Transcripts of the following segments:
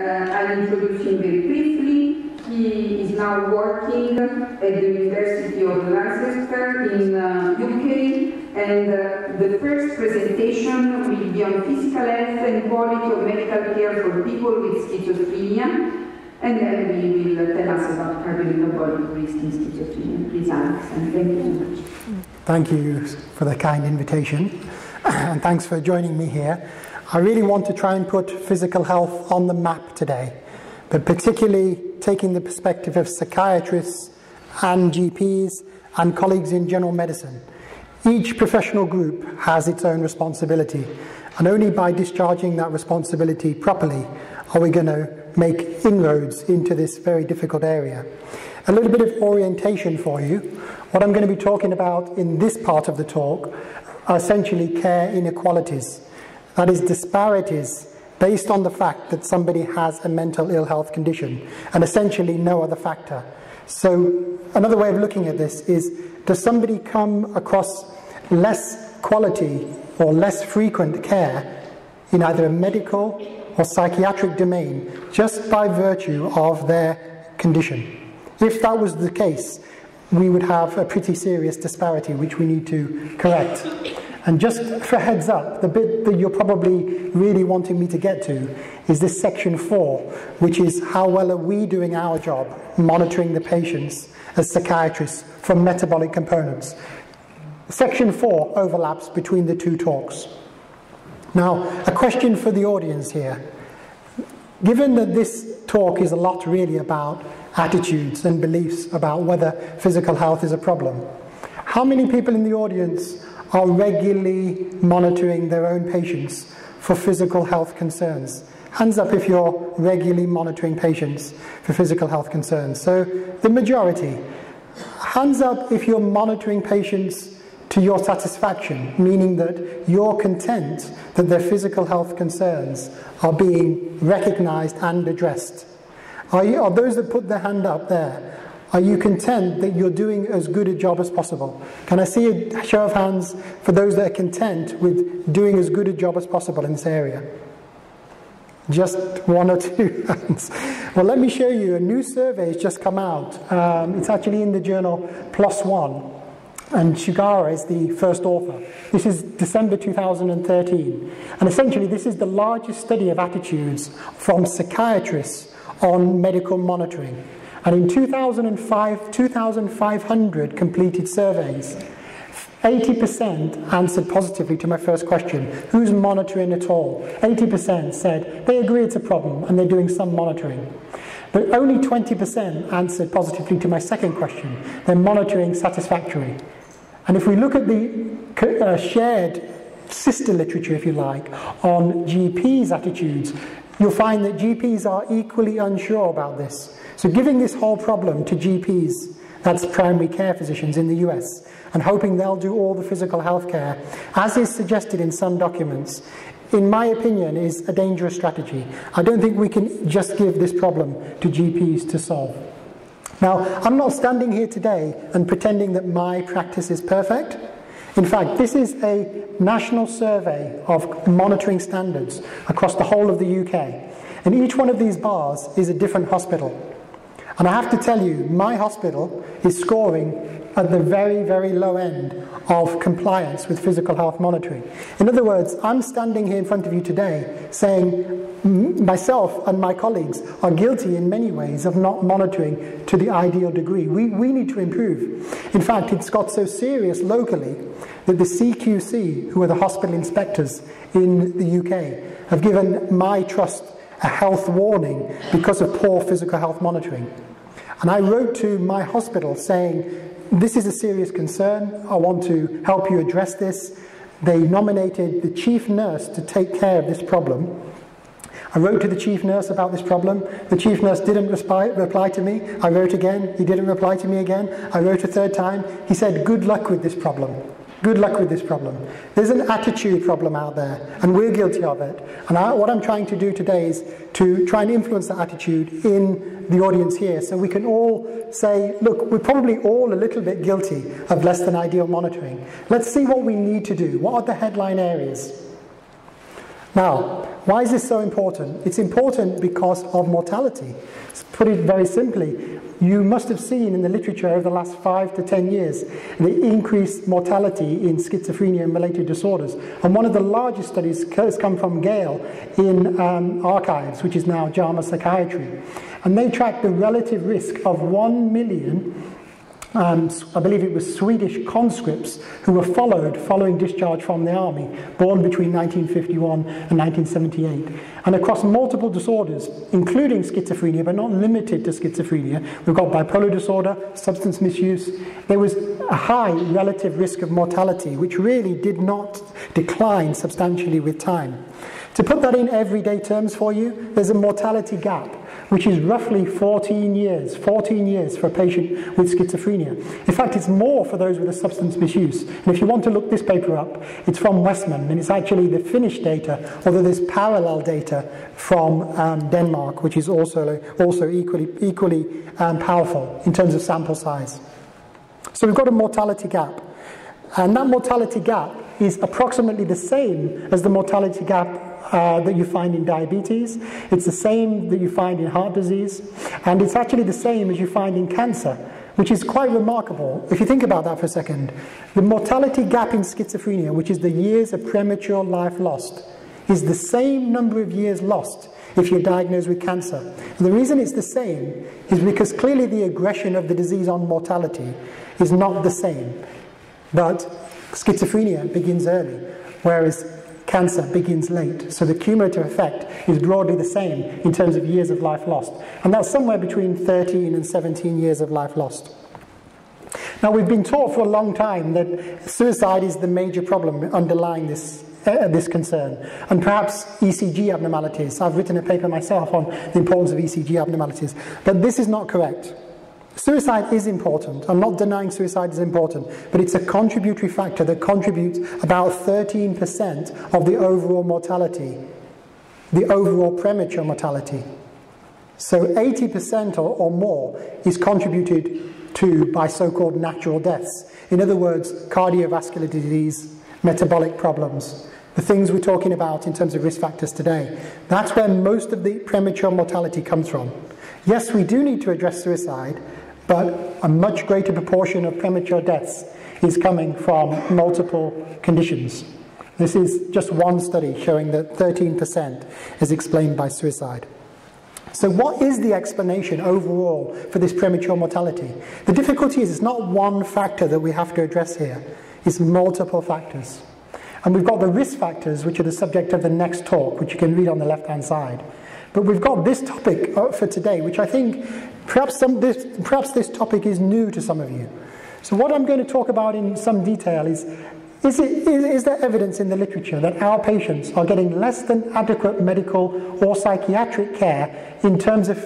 Uh, I'll introduce him very briefly. He is now working at the University of Lancaster in uh, UK and uh, the first presentation will be on physical health and quality of medical care for people with schizophrenia and then he will tell us about cardiometabolic risk in schizophrenia. Please Alex and thank you so much. Thank you for the kind invitation and thanks for joining me here. I really want to try and put physical health on the map today, but particularly taking the perspective of psychiatrists and GPs and colleagues in general medicine. Each professional group has its own responsibility, and only by discharging that responsibility properly are we going to make inroads into this very difficult area. A little bit of orientation for you. What I'm going to be talking about in this part of the talk are essentially care inequalities. That is, disparities based on the fact that somebody has a mental ill health condition and essentially no other factor. So, another way of looking at this is does somebody come across less quality or less frequent care in either a medical or psychiatric domain just by virtue of their condition? If that was the case, we would have a pretty serious disparity which we need to correct. And just for heads up, the bit that you're probably really wanting me to get to is this section four, which is how well are we doing our job monitoring the patients as psychiatrists from metabolic components. Section four overlaps between the two talks. Now, a question for the audience here. Given that this talk is a lot really about attitudes and beliefs about whether physical health is a problem, how many people in the audience are regularly monitoring their own patients for physical health concerns. Hands up if you're regularly monitoring patients for physical health concerns. So, the majority. Hands up if you're monitoring patients to your satisfaction, meaning that you're content that their physical health concerns are being recognized and addressed. Are, you, are those that put their hand up there? Are you content that you're doing as good a job as possible? Can I see a show of hands for those that are content with doing as good a job as possible in this area? Just one or two hands. Well, let me show you. A new survey has just come out. Um, it's actually in the journal One, and Sugara is the first author. This is December 2013. And essentially, this is the largest study of attitudes from psychiatrists on medical monitoring. And in 2005, 2,500 completed surveys, 80% answered positively to my first question who's monitoring at all? 80% said they agree it's a problem and they're doing some monitoring. But only 20% answered positively to my second question they're monitoring satisfactory. And if we look at the uh, shared sister literature, if you like, on GPs' attitudes, you'll find that GPs are equally unsure about this. So giving this whole problem to GPs, that's primary care physicians in the US, and hoping they'll do all the physical health care, as is suggested in some documents, in my opinion, is a dangerous strategy. I don't think we can just give this problem to GPs to solve. Now, I'm not standing here today and pretending that my practice is perfect. In fact, this is a national survey of monitoring standards across the whole of the UK. And each one of these bars is a different hospital. And I have to tell you, my hospital is scoring at the very, very low end of compliance with physical health monitoring. In other words, I'm standing here in front of you today saying myself and my colleagues are guilty in many ways of not monitoring to the ideal degree. We, we need to improve. In fact, it's got so serious locally that the CQC, who are the hospital inspectors in the UK, have given my trust a health warning because of poor physical health monitoring. And I wrote to my hospital saying, This is a serious concern. I want to help you address this. They nominated the chief nurse to take care of this problem. I wrote to the chief nurse about this problem. The chief nurse didn't reply, reply to me. I wrote again. He didn't reply to me again. I wrote a third time. He said, Good luck with this problem. Good luck with this problem. There's an attitude problem out there, and we're guilty of it. And I, what I'm trying to do today is to try and influence that attitude in the audience here so we can all say, look, we're probably all a little bit guilty of less than ideal monitoring. Let's see what we need to do. What are the headline areas? Now, Why is this so important? It's important because of mortality. To put it very simply, you must have seen in the literature over the last five to ten years the increased mortality in schizophrenia and related disorders. And one of the largest studies has come from Gale in um, Archives, which is now JAMA Psychiatry. And they tracked the relative risk of one million um, I believe it was Swedish conscripts who were followed following discharge from the army, born between 1951 and 1978. And across multiple disorders, including schizophrenia, but not limited to schizophrenia, we've got bipolar disorder, substance misuse, there was a high relative risk of mortality, which really did not decline substantially with time. To put that in everyday terms for you, there's a mortality gap which is roughly 14 years, 14 years for a patient with schizophrenia. In fact, it's more for those with a substance misuse. And if you want to look this paper up, it's from Westman, and it's actually the Finnish data, although there's parallel data from um, Denmark, which is also, also equally, equally um, powerful in terms of sample size. So we've got a mortality gap. And that mortality gap is approximately the same as the mortality gap uh, that you find in diabetes. It's the same that you find in heart disease. And it's actually the same as you find in cancer, which is quite remarkable. If you think about that for a second, the mortality gap in schizophrenia, which is the years of premature life lost, is the same number of years lost if you're diagnosed with cancer. And the reason it's the same is because clearly the aggression of the disease on mortality is not the same. But schizophrenia begins early, whereas cancer begins late. So the cumulative effect is broadly the same in terms of years of life lost. And that's somewhere between 13 and 17 years of life lost. Now, we've been taught for a long time that suicide is the major problem underlying this, uh, this concern, and perhaps ECG abnormalities. I've written a paper myself on the importance of ECG abnormalities, but this is not correct. Suicide is important. I'm not denying suicide is important, but it's a contributory factor that contributes about 13% of the overall mortality, the overall premature mortality. So 80% or, or more is contributed to by so called natural deaths. In other words, cardiovascular disease, metabolic problems, the things we're talking about in terms of risk factors today. That's where most of the premature mortality comes from. Yes, we do need to address suicide, but a much greater proportion of premature deaths is coming from multiple conditions. This is just one study showing that 13% is explained by suicide. So, what is the explanation overall for this premature mortality? The difficulty is it's not one factor that we have to address here, it's multiple factors. And we've got the risk factors, which are the subject of the next talk, which you can read on the left hand side. But we've got this topic uh, for today, which I think perhaps, some, this, perhaps this topic is new to some of you. So, what I'm going to talk about in some detail is is, it, is, is, there evidence in the literature that our patients are getting less than adequate medical or psychiatric care in terms of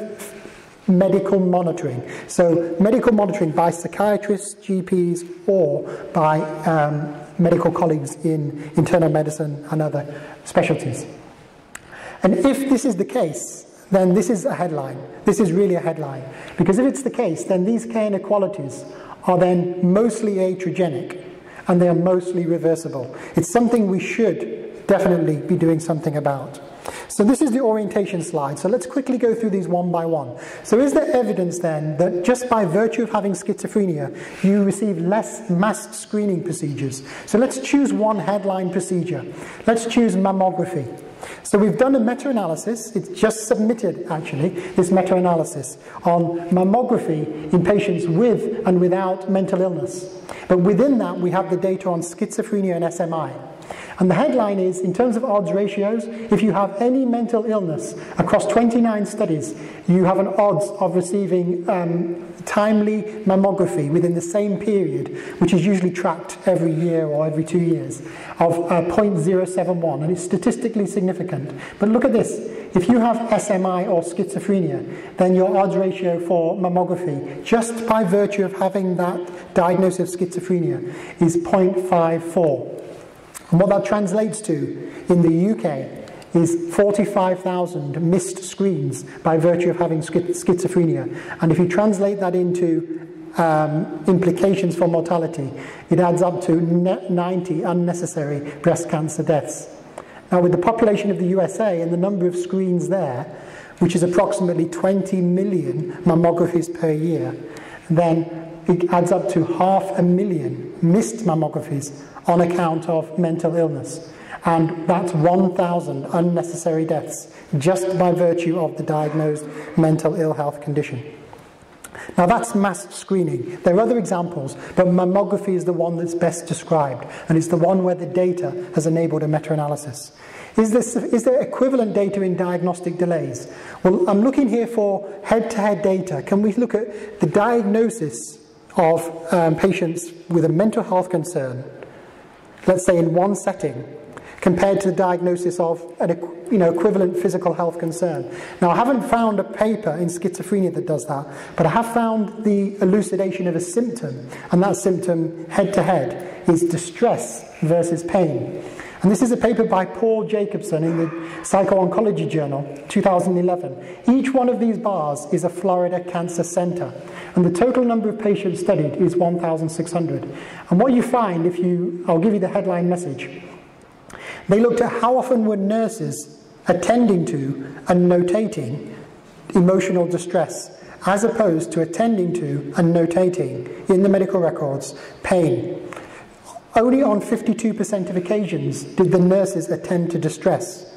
medical monitoring? So, medical monitoring by psychiatrists, GPs, or by um, medical colleagues in internal medicine and other specialties. And if this is the case, then this is a headline. This is really a headline. Because if it's the case, then these care inequalities are then mostly iatrogenic and they are mostly reversible. It's something we should definitely be doing something about. So this is the orientation slide. So let's quickly go through these one by one. So is there evidence then that just by virtue of having schizophrenia, you receive less mass screening procedures? So let's choose one headline procedure. Let's choose mammography. So we've done a meta-analysis, it's just submitted actually, this meta-analysis on mammography in patients with and without mental illness. But within that we have the data on schizophrenia and SMI. And the headline is, in terms of odds ratios, if you have any mental illness across 29 studies, you have an odds of receiving um, timely mammography within the same period, which is usually tracked every year or every two years, of uh, 0.071, and it's statistically significant. But look at this. If you have SMI or schizophrenia, then your odds ratio for mammography, just by virtue of having that diagnosis of schizophrenia, is 0.54. And what that translates to in the UK is 45,000 missed screens by virtue of having schizophrenia. And if you translate that into um, implications for mortality, it adds up to 90 unnecessary breast cancer deaths. Now, with the population of the USA and the number of screens there, which is approximately 20 million mammographies per year, then it adds up to half a million missed mammographies on account of mental illness. And that's 1,000 unnecessary deaths just by virtue of the diagnosed mental ill health condition. Now that's mass screening. There are other examples, but mammography is the one that's best described, and it's the one where the data has enabled a meta-analysis. Is, this, is there equivalent data in diagnostic delays? Well, I'm looking here for head-to-head data. Can we look at the diagnosis of um, patients with a mental health concern, let's say in one setting, compared to the diagnosis of an you know, equivalent physical health concern. Now, I haven't found a paper in schizophrenia that does that, but I have found the elucidation of a symptom, and that symptom, head to head, is distress versus pain. And this is a paper by Paul Jacobsen in the Psycho-Oncology Journal, 2011. Each one of these bars is a Florida cancer center, and the total number of patients studied is 1,600. And what you find, if you, I'll give you the headline message. They looked at how often were nurses attending to and notating emotional distress as opposed to attending to and notating in the medical records pain. Only on 52% of occasions did the nurses attend to distress,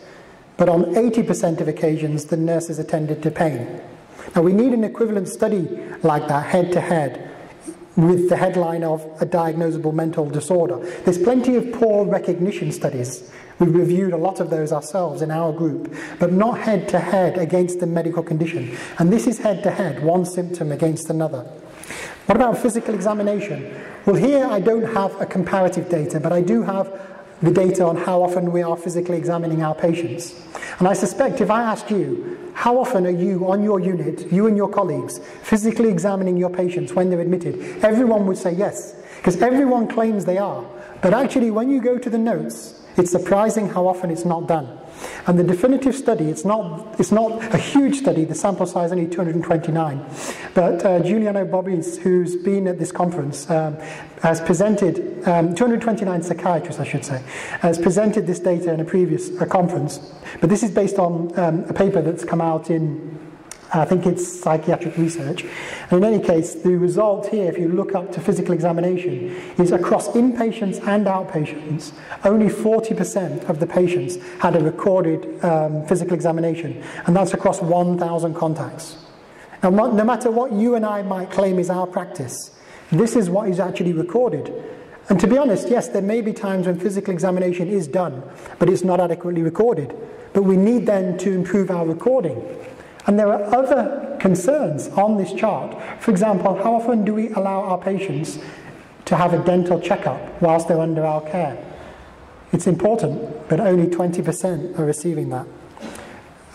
but on 80% of occasions the nurses attended to pain. Now we need an equivalent study like that, head to head, with the headline of a diagnosable mental disorder. There's plenty of poor recognition studies. We've reviewed a lot of those ourselves in our group, but not head to head against the medical condition. And this is head to head, one symptom against another. What about physical examination? Well, here I don't have a comparative data, but I do have the data on how often we are physically examining our patients. And I suspect if I asked you, how often are you on your unit, you and your colleagues, physically examining your patients when they're admitted? Everyone would say yes, because everyone claims they are. But actually, when you go to the notes, it's surprising how often it's not done. And the definitive study, it's not, it's not a huge study, the sample size only 229, but uh, Giuliano Bobis, who's been at this conference, um, has presented, um, 229 psychiatrists I should say, has presented this data in a previous uh, conference, but this is based on um, a paper that's come out in I think it's psychiatric research. And in any case, the result here, if you look up to physical examination, is across inpatients and outpatients, only 40% of the patients had a recorded um, physical examination, and that's across 1,000 contacts. Now, no matter what you and I might claim is our practice, this is what is actually recorded. And to be honest, yes, there may be times when physical examination is done, but it's not adequately recorded. But we need then to improve our recording. And there are other concerns on this chart. For example, how often do we allow our patients to have a dental checkup whilst they're under our care? It's important, but only 20% are receiving that.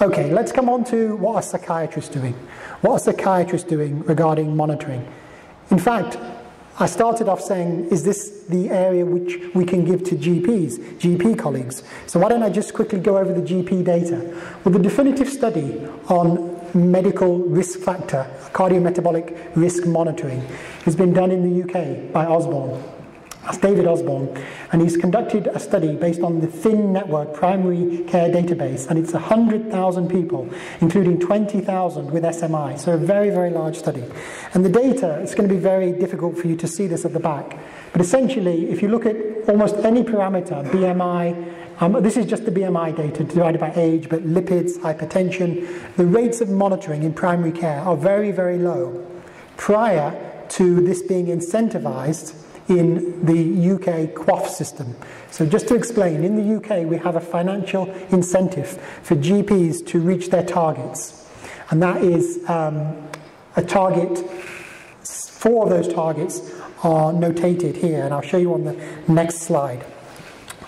Okay, let's come on to what are psychiatrists doing? What are psychiatrists doing regarding monitoring? In fact, I started off saying, is this the area which we can give to GPs, GP colleagues? So why don't I just quickly go over the GP data? Well, the definitive study on medical risk factor, cardiometabolic risk monitoring, has been done in the UK by Osborne. That's David Osborne, and he's conducted a study based on the THIN network primary care database, and it's 100,000 people, including 20,000 with SMI, so a very, very large study. And the data, it's going to be very difficult for you to see this at the back, but essentially, if you look at almost any parameter, BMI, um, this is just the BMI data divided by age, but lipids, hypertension, the rates of monitoring in primary care are very, very low prior to this being incentivized in the UK QOF system. So just to explain, in the UK we have a financial incentive for GPs to reach their targets. And that is um, a target, four of those targets are notated here, and I'll show you on the next slide.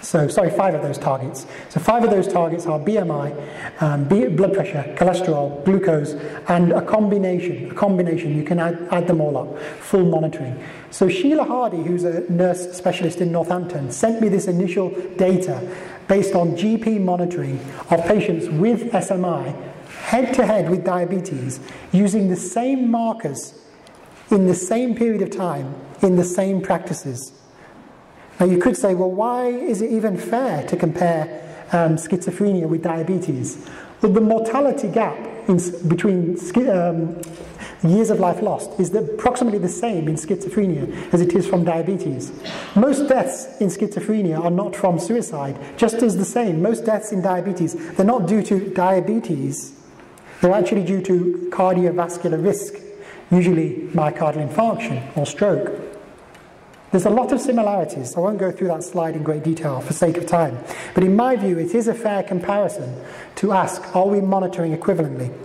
So, sorry, five of those targets. So, five of those targets are BMI, um, blood pressure, cholesterol, glucose, and a combination. A combination, you can add, add them all up, full monitoring. So, Sheila Hardy, who's a nurse specialist in Northampton, sent me this initial data based on GP monitoring of patients with SMI head to head with diabetes using the same markers in the same period of time in the same practices. Now, you could say, well, why is it even fair to compare um, schizophrenia with diabetes. Well, the mortality gap in, between um, years of life lost is approximately the same in schizophrenia as it is from diabetes. Most deaths in schizophrenia are not from suicide, just as the same. Most deaths in diabetes, they're not due to diabetes, they're actually due to cardiovascular risk, usually myocardial infarction or stroke. There's a lot of similarities. I won't go through that slide in great detail for sake of time. But in my view, it is a fair comparison to ask, are we monitoring equivalently?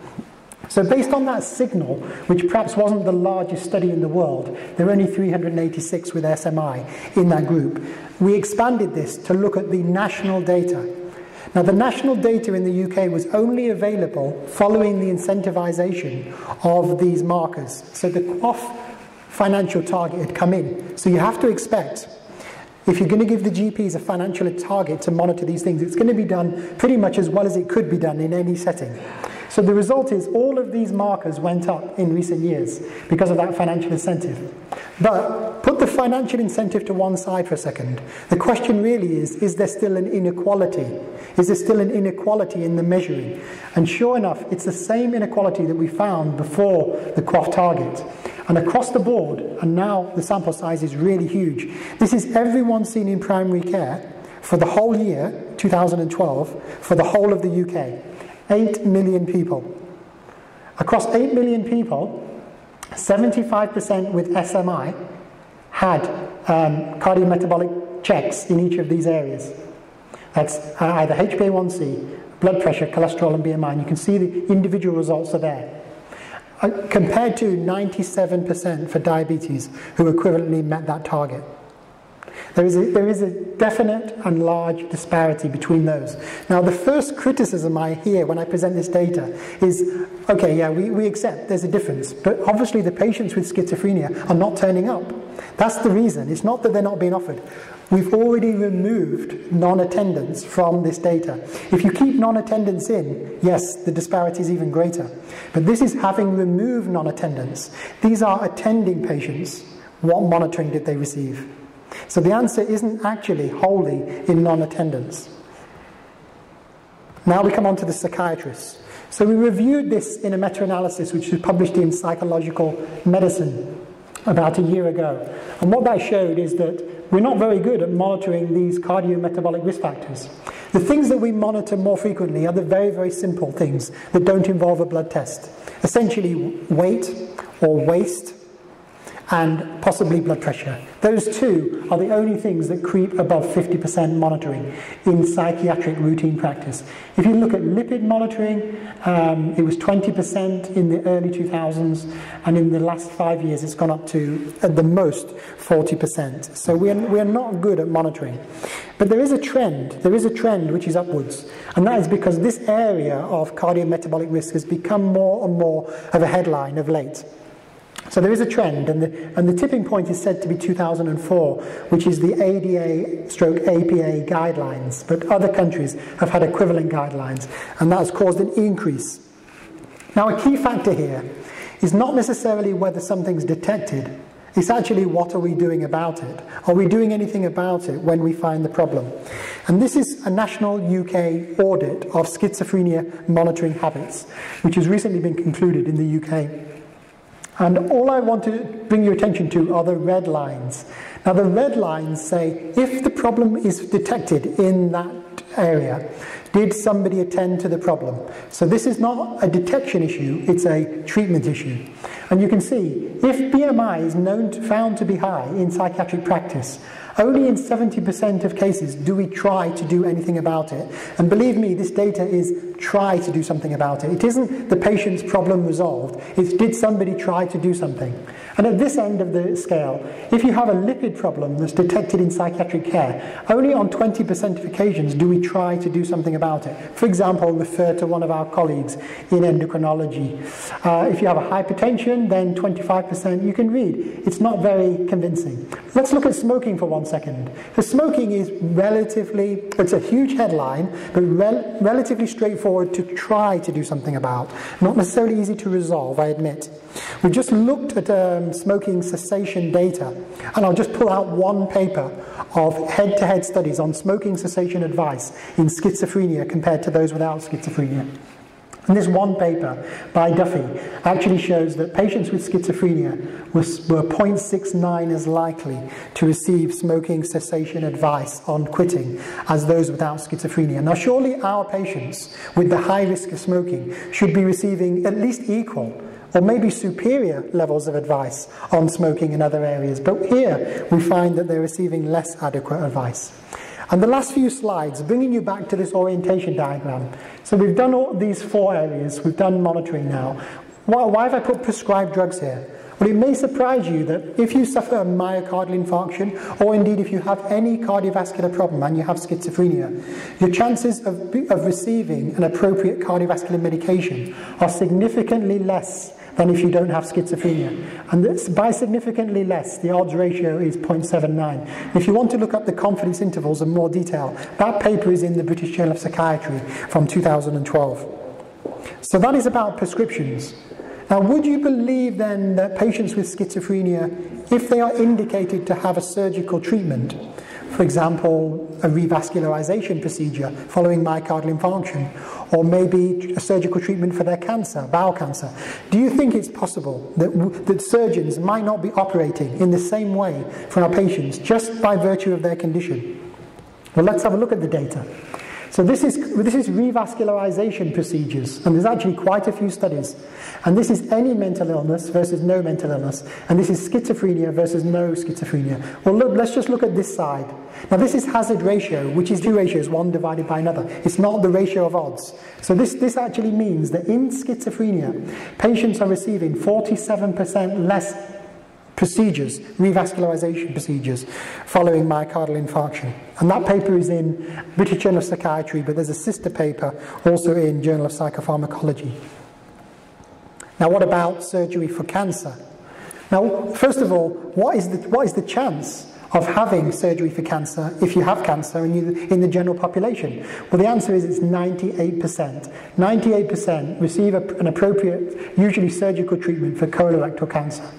So based on that signal, which perhaps wasn't the largest study in the world, there were only 386 with SMI in that group, we expanded this to look at the national data. Now the national data in the UK was only available following the incentivization of these markers. So the QOF financial target had come in. So you have to expect if you're going to give the GPs a financial target to monitor these things, it's going to be done pretty much as well as it could be done in any setting. So the result is all of these markers went up in recent years because of that financial incentive. But put the financial incentive to one side for a second. The question really is, is there still an inequality? Is there still an inequality in the measuring? And sure enough, it's the same inequality that we found before the QOF target. And across the board, and now the sample size is really huge. This is everyone seen in primary care for the whole year, 2012, for the whole of the UK. 8 million people. Across 8 million people, 75% with SMI had um, cardiometabolic checks in each of these areas. That's uh, either HbA1c, blood pressure, cholesterol, and BMI. And you can see the individual results are there. Compared to 97% for diabetes, who equivalently met that target. There is, a, there is a definite and large disparity between those. Now, the first criticism I hear when I present this data is okay, yeah, we, we accept there's a difference, but obviously the patients with schizophrenia are not turning up. That's the reason. It's not that they're not being offered. We've already removed non attendance from this data. If you keep non attendance in, yes, the disparity is even greater. But this is having removed non attendance. These are attending patients. What monitoring did they receive? So the answer isn't actually wholly in non attendance. Now we come on to the psychiatrists. So we reviewed this in a meta analysis which was published in Psychological Medicine about a year ago. And what that showed is that we're not very good at monitoring these cardiometabolic risk factors. The things that we monitor more frequently are the very, very simple things that don't involve a blood test. Essentially, weight or waist and possibly blood pressure. Those two are the only things that creep above 50% monitoring in psychiatric routine practice. If you look at lipid monitoring, um, it was 20% in the early 2000s, and in the last five years it's gone up to, at the most, 40%. So we are, we are not good at monitoring. But there is a trend, there is a trend which is upwards, and that is because this area of cardiometabolic risk has become more and more of a headline of late. So there is a trend, and the, and the tipping point is said to be 2004, which is the ADA stroke APA guidelines. But other countries have had equivalent guidelines, and that has caused an increase. Now, a key factor here is not necessarily whether something's detected, it's actually what are we doing about it? Are we doing anything about it when we find the problem? And this is a national UK audit of schizophrenia monitoring habits, which has recently been concluded in the UK. And all I want to bring your attention to are the red lines. Now, the red lines say if the problem is detected in that area, did somebody attend to the problem? So, this is not a detection issue, it's a treatment issue. And you can see if BMI is known to, found to be high in psychiatric practice, only in 70% of cases do we try to do anything about it. And believe me, this data is try to do something about it. It isn't the patient's problem resolved, it's did somebody try to do something. And at this end of the scale, if you have a lipid problem that's detected in psychiatric care, only on 20% of occasions do we try to do something about it. For example, refer to one of our colleagues in endocrinology. Uh, if you have a hypertension, then 25% you can read. It's not very convincing. Let's look at smoking for one second. The smoking is relatively, it's a huge headline, but rel relatively straightforward to try to do something about. Not necessarily easy to resolve, I admit. We just looked at um, smoking cessation data, and I'll just pull out one paper of head to head studies on smoking cessation advice in schizophrenia compared to those without schizophrenia. And this one paper by Duffy actually shows that patients with schizophrenia were 0.69 as likely to receive smoking cessation advice on quitting as those without schizophrenia. Now, surely our patients with the high risk of smoking should be receiving at least equal or maybe superior levels of advice on smoking in other areas. But here we find that they're receiving less adequate advice. And the last few slides, bringing you back to this orientation diagram. So we've done all these four areas, we've done monitoring now. Why, why have I put prescribed drugs here? Well, it may surprise you that if you suffer a myocardial infarction, or indeed if you have any cardiovascular problem and you have schizophrenia, your chances of, of receiving an appropriate cardiovascular medication are significantly less than if you don't have schizophrenia. And this, by significantly less, the odds ratio is 0.79. If you want to look up the confidence intervals in more detail, that paper is in the British Journal of Psychiatry from 2012. So that is about prescriptions. Now, would you believe then that patients with schizophrenia, if they are indicated to have a surgical treatment, for example, a revascularization procedure following myocardial infarction, or maybe a surgical treatment for their cancer, bowel cancer. Do you think it's possible that, that surgeons might not be operating in the same way for our patients just by virtue of their condition? Well, let's have a look at the data. So this is, this is revascularization procedures, and there's actually quite a few studies. And this is any mental illness versus no mental illness, and this is schizophrenia versus no schizophrenia. Well, look, let's just look at this side. Now this is hazard ratio, which is two ratios, one divided by another. It's not the ratio of odds. So this, this actually means that in schizophrenia, patients are receiving 47% less procedures, revascularization procedures, following myocardial infarction. And that paper is in British Journal of Psychiatry, but there's a sister paper also in Journal of Psychopharmacology. Now, what about surgery for cancer? Now, first of all, what is the, what is the chance of having surgery for cancer if you have cancer in, you, in the general population? Well, the answer is it's 98%. 98% receive a, an appropriate, usually surgical treatment for colorectal cancer.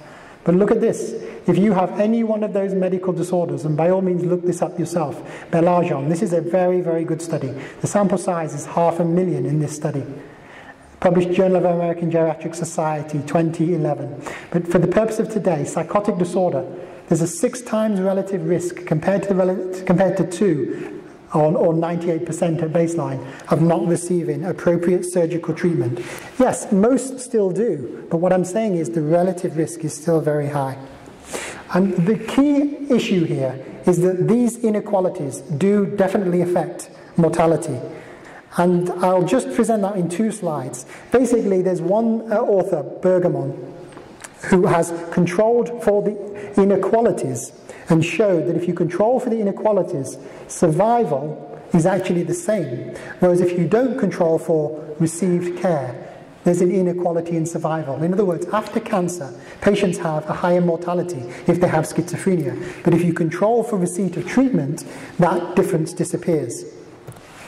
But look at this. If you have any one of those medical disorders, and by all means look this up yourself, Baillargeon, this is a very, very good study. The sample size is half a million in this study. Published Journal of American Geriatric Society 2011. But for the purpose of today, psychotic disorder, there's a six times relative risk compared to, the, compared to two or, or 98% at baseline of not receiving appropriate surgical treatment. Yes, most still do, but what I'm saying is the relative risk is still very high. And the key issue here is that these inequalities do definitely affect mortality. And I'll just present that in two slides. Basically, there's one uh, author, Bergamot, who has controlled for the inequalities and showed that if you control for the inequalities, survival is actually the same. Whereas if you don't control for received care, there's an inequality in survival. In other words, after cancer, patients have a higher mortality if they have schizophrenia. But if you control for receipt of treatment, that difference disappears.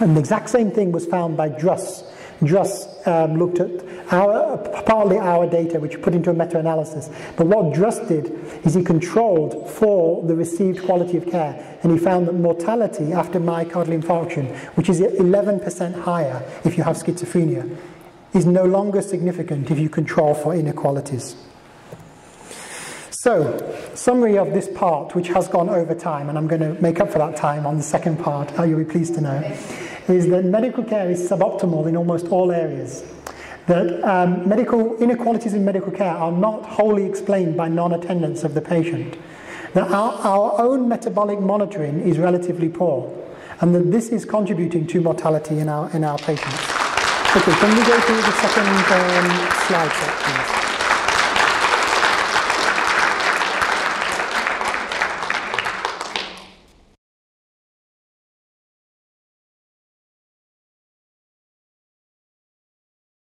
And the exact same thing was found by Druss. Druss um, looked at our, partly our data, which put into a meta-analysis. But what Druss did is he controlled for the received quality of care, and he found that mortality after myocardial infarction, which is 11% higher if you have schizophrenia, is no longer significant if you control for inequalities. So, summary of this part, which has gone over time, and I'm going to make up for that time on the second part, you'll be pleased to know, is that medical care is suboptimal in almost all areas that um, medical inequalities in medical care are not wholly explained by non-attendance of the patient. That our, our own metabolic monitoring is relatively poor, and that this is contributing to mortality in our in our patients. Okay, can we go to the second um, slide, please?